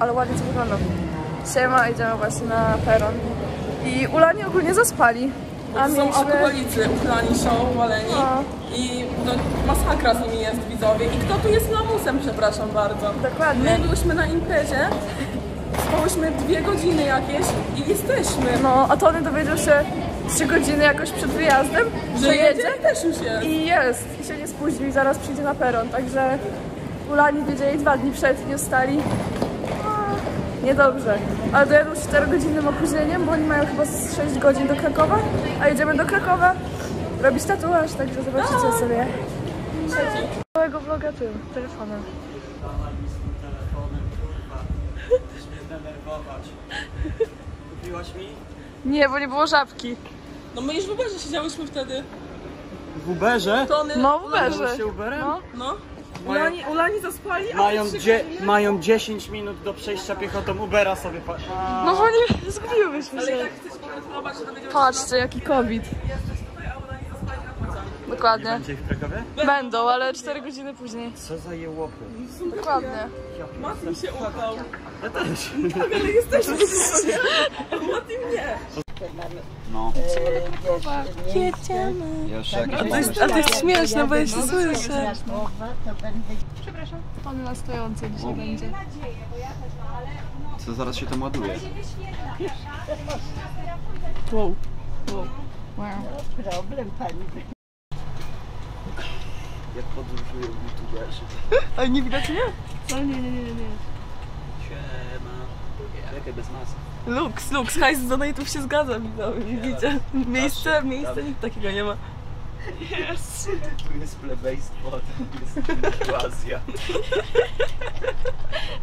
ale ładnie to wygląda. Siema, idziemy właśnie na peron. I Ulani ogólnie zaspali. A Są mieliśmy... alkoholicy, uchylani są, waleni No. i no, masakra z nimi jest widzowie. I kto tu jest lamusem, przepraszam bardzo. Dokładnie. My byłyśmy na imprezie, spałyśmy dwie godziny jakieś i jesteśmy. No, a Tony dowiedział się 3 godziny jakoś przed wyjazdem, że jedzie. i też już jest. I jest. I się nie spóźnił i zaraz przyjdzie na peron. Także Ulani wiedzieli dwa dni przed nie stali. Niedobrze. Ale dojadą z 4-godzinnym opóźnieniem, bo oni mają chyba z 6 godzin do Krakowa, a jedziemy do Krakowa robić tatuaż, także zobaczycie sobie. Całego vloga tym, telefonem. Chcesz mnie zdenerwować. Kupiłaś mi? Nie, bo nie było żabki. No my już w Uberze siedziałyśmy wtedy. W Uberze? Tony, No, w Uberze. się Uberem? No. No. Mają- Ulani, Ulani zaspali, a Mają, dzie- mają 10 minut do przejścia piechotą Ubera sobie pa- A, No bo nie zgubiłyśmy się. tak Patrzcie, jaki COVID. się, że jesteś tutaj, a Ulani zaspali na plecach. Dokładnie. Będzie ich w Krakowie? Będą, ale 4 godziny później. Co za jełopy. Dokładnie. Mati mi się udał. Ja też. Ale jesteśmy w? Mati mnie. No. Jedziemy. Jeszcze jakieś A to jest, a to jest śmieszne, bo ja się słyszę. Będę Pan na stojąco dzisiaj będzie. Co zaraz się tam ładuje? Wow. Wow. Wow. problem pani. Jak podróżują youtuberzy. A nie widać mnie? No nie, nie, nie, nie. nie. Siema. Czekaj, bez masy. Lux, Lux, hajs z donate'ów się zgadza, widzicie? Miejsce, miejsce, nic takiego nie ma. Tu jest plebejstwo, a tu jest inwazja.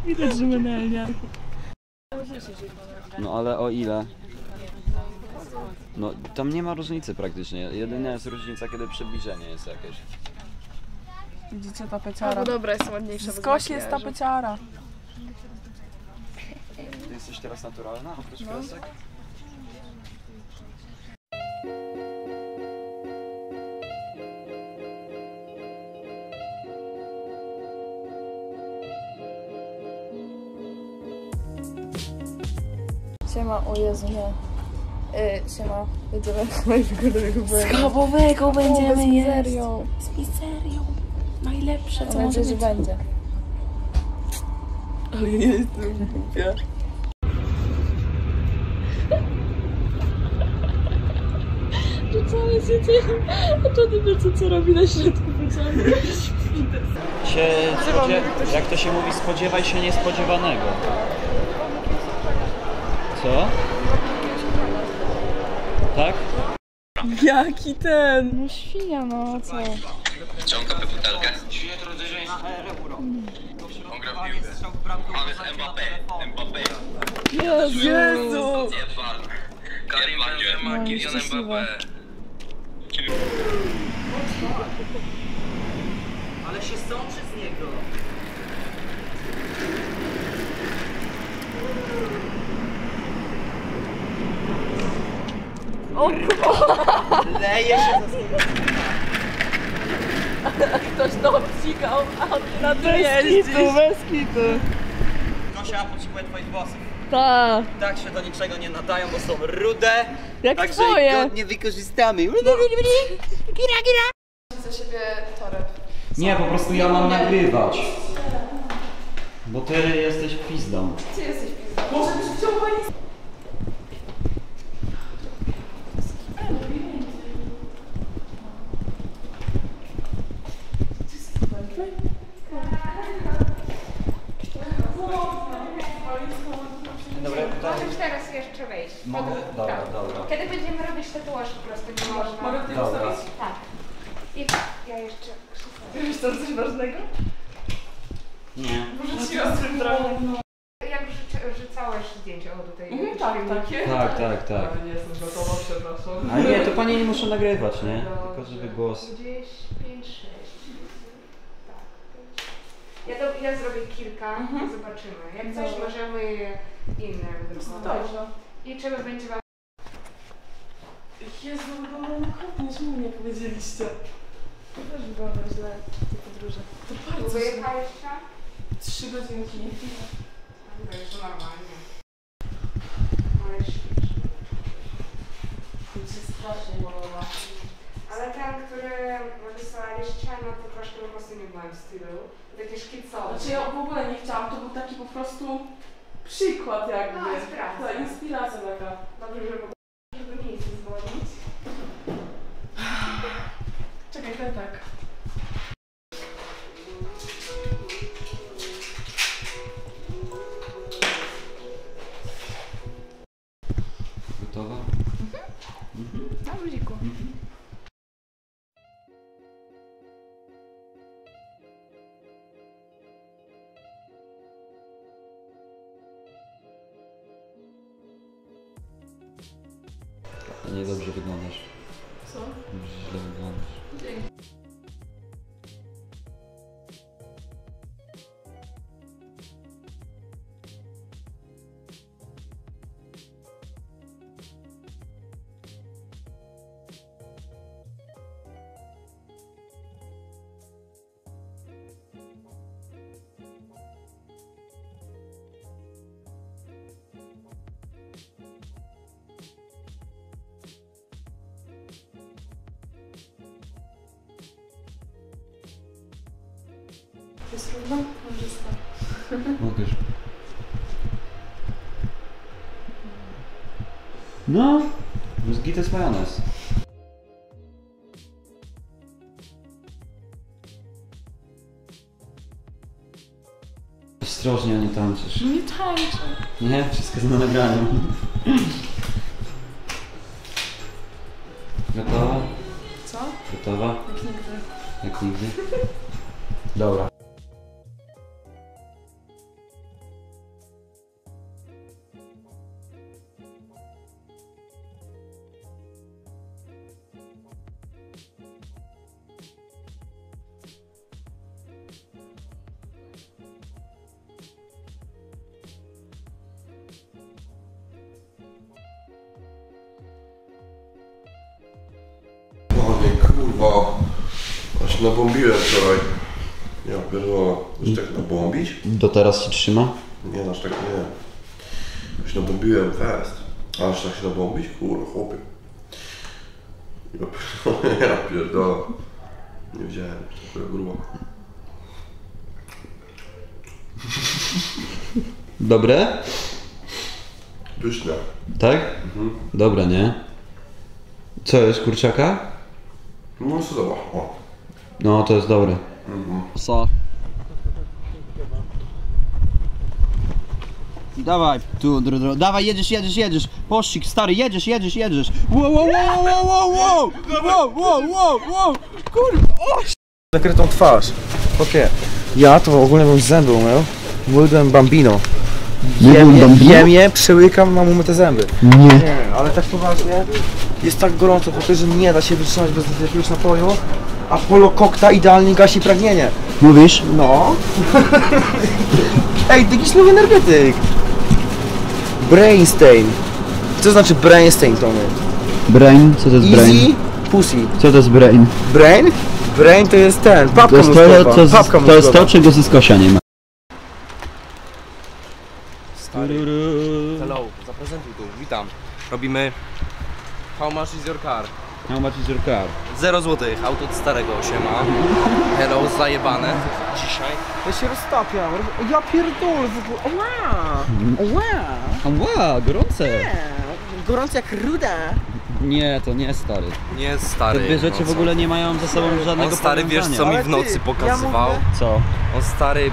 Widać, że menelnia. No ale o ile? No tam nie ma różnicy praktycznie. Jedyna jest różnica, kiedy przybliżenie jest jakieś. Widzicie ta Albo peciara? dobra, jest ładniejsza Skos jest ta makijażu. peciara. Teraz naturalna oprócz No. kresek? Siema, o Jezu, nie. Yy, siema, jedziemy do Skabowego Będziemy z pizzerią. Z pizzerią. Najlepsze, Mam nadzieję, że będzie. Ale nie jestem głupia. Życie, a to nie wie, co, co robi na środku pociągu. Się spodzie- jak to się mówi, spodziewaj się niespodziewanego. Co? Tak? Jaki ten? No świnia, no co? Ciąga tę butelkę. On gra w piłkę. Mamy Mbappé. Mbappé. Jezu! Jezu! Karim Benzema, No, Kylian. Mbappé. Ale się sączy z niego. O Leje się za Ktoś to obcikał, a on na tym Bez jeździ. kitu, bez kitu. Nosia potrzebuje twoich włosów. Tak, Tak się do niczego nie nadają, bo są rude. jak Także twoje. ich godnie wykorzystamy. Za siebie toreb. Nie, po prostu ja mam nagrywać. Bo ty jesteś pizdą. Ty jesteś pizda. Może byś chciał pani... Dobra, Możesz teraz jeszcze wejść. Mogę? Pod- Dobra, tak. dobra. Kiedy będziemy robić tatuaż po prostu nie można. Mogę tutaj Dobra. ustawić? Tak. I ja jeszcze Wiesz tam coś ważnego? Nie. Wróciła z tym trochę. Jak rzuca- rzucałaś zdjęcie o tutaj. Mhm, tak, takie. Tak, tak, tak. Ale nie jestem gotowa, przepraszam. Ale nie, to panie nie muszą nagrywać, nie? Tylko żeby głos. Gdzieś 5, 6. Tak. Ja, to, ja zrobię kilka, zobaczymy. Jak coś Dobra. możemy inne wydrukować. Dobrze. I trzeba będzie wam Jezu, wygląda okropnie, czemu nie powiedzieliście? To też wygląda źle, te podróże. To bardzo źle. wyjechać jeszcze. Trzy godzinki. To jest normalnie. Ale ślicznie. Się strasznie. Ale ten, który wysłaliście, no to troszkę po prostu nie byłem w stylu. Takie szkicowe. Znaczy ja w ogóle nie chciałam, to był taki po prostu przykład jakby. No, inspiracja. Ta inspiracja taka. Dobrze, żeby, żeby miejsce zwolnić. Ten tak. Gotowa? Na luziku. Niedobrze wyglądasz. Co? Źle wyglądasz. Dzięki. Jest równo? Parzysta. Pokaż. No, mózgi to jest majonez. Ostrożnie, nie tańczysz. Nie tańczę. Nie, wszystko jest na nagraniu. Gotowa? Co? Gotowa? Jak nigdy. Jak nigdy? Dobra. Kurwa. Aż nabombiłem wczoraj. Ja pierdolę. Już tak nabombić? Do teraz się trzyma? Nie, aż tak nie. Już nabombiłem fest. Aż tak się nabombić? Kurwa, chłopie. Ja pierdolę. Ja pierdolę. Nie wiedziałem, to grubo. Dobre? Pyszne. Tak? Dobra, nie? Co jest, kurczaka? No co zobacz. O. No, to jest dobre. Co? Dawaj, tu, dru, dru. dawaj, jedziesz, jedziesz, jedziesz. Pościg, stary, jedziesz, jedziesz, jedziesz. Wow, wow, wow, wow, wow, wow, wow, wow, wow, wow, kurwa, o! zakrytą twarz. Okej. Ja to ogólnie bym zęby umył. Byłem bambino. Jem je, jem je, przełykam, mam umyte zęby. Nie. Nie, ale tak poważnie. Jest tak gorąco, chłopie, że nie da się wytrzymać bez jakiegoś napoju. A polo kokta idealnie gasi pragnienie. Mówisz? No. Ej, jakiś nowy energetyk. Brainstain. Co znaczy brainstain, Tony? Brain? Co to jest brain? Easy pussy. Co to jest brain? Brain? Brain to jest ten, papka To jest to, to, papka to, jest to czego ze skosia nie ma. Hello, zaprezentuj tu, witam. Robimy How much is your car? How much is your car? 0 złotych, auto od starego siema. Hello, zajebane. Dzisiaj. Ja się roztapiam. Ja pierdolę w ogóle. Ła! Ła! Ła, gorące! Gorąco jak ruda. Nie, to nie stary. Nie Te stary. dwie rzeczy no w ogóle nie mają ze sobą żadnego On stary, wiesz powiązania. co mi w nocy pokazywał? ja Co? On stary...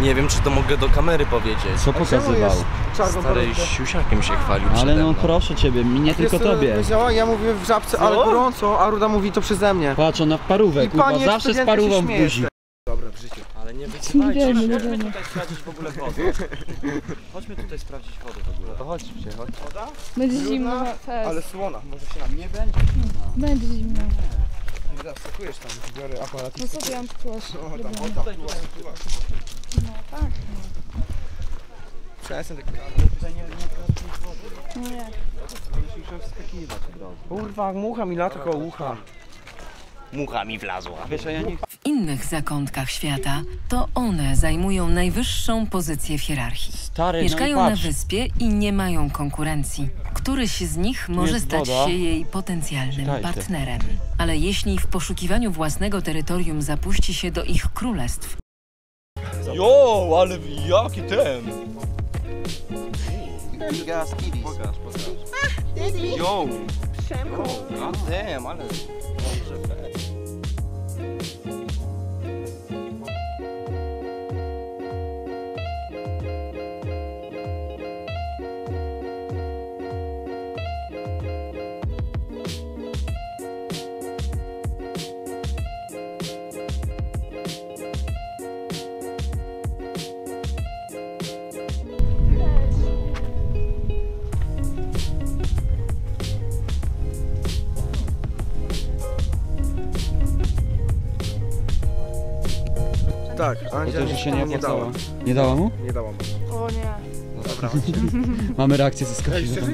Nie wiem czy to mogę do kamery powiedzieć. Co pokazywał? Stary siusiakiem się chwalił Ale no mną. proszę ciebie, mi nie tylko tobie. Ja mówię w żabce, ale gorąco, a Ruda mówi to przeze mnie. Patrz, ona w parówę, I kurwa, zawsze z parówą w buzi. Ale nie wycofajcie się. Chodźmy tutaj sprawdzić w ogóle wodę. Chodźmy tutaj sprawdzić wodę w ogóle. No to chodźcie, chodź. Będzie zimno fest. Ale słona, może się nam nie będzie. Będzie zimno. Zastakujesz tam, biorę aparat No co ty mam kułasz? o, tam, o, tam, No tak. Przestań tak No nie. Kurwa, mucha mi lata koło ucha. Mucha mi wlazła. Wiesz, ja nie W innych zakątkach świata, to one zajmują najwyższą pozycję w hierarchii. Stary, Mieszkają no na wyspie i nie mają konkurencji. Któryś z nich może stać woda. się jej potencjalnym Czekajcie. partnerem. Ale jeśli w poszukiwaniu własnego terytorium zapuści się do ich królestw, Jo, ale jaki ten? Pokaż, ah, pokaż. Yo! Przemku. God damn, ale dobrze, Tak, To Andzia się nie nie dała. Nie dała mu? Nie dała mu. O nie. Mamy reakcję ze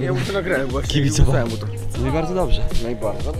ja mu to nagrałem właśnie. Kibicowałem. wysłałem mu to. No i bardzo dobrze. No i bardzo.